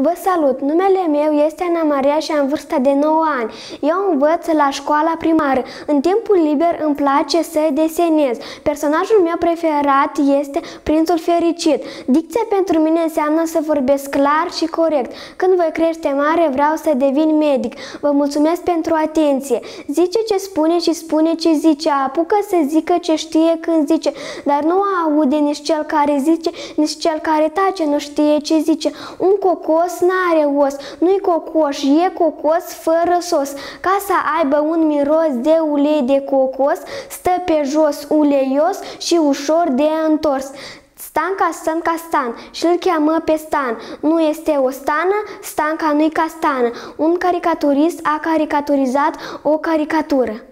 Vă salut! Numele meu este Ana Maria și am vârsta de 9 ani. Eu învăț la școala primară. În timpul liber îmi place să desenez. Personajul meu preferat este Prințul Fericit. Dicția pentru mine înseamnă să vorbesc clar și corect. Când voi crește mare, vreau să devin medic. Vă mulțumesc pentru atenție. Zice ce spune și spune ce zice. Apucă să zică ce știe când zice, dar nu aude nici cel care zice, nici cel care tace nu știe ce zice. Un cocos cocos n-are os, nu-i cocoș, e cocos fără sos. Ca să aibă un miros de ulei de cocos, stă pe jos uleios și ușor de întors. Stan ca stan ca stan și îl cheamă pe stan. Nu este o stană, stan ca nu-i castană. Un caricaturist a caricaturizat o caricatură.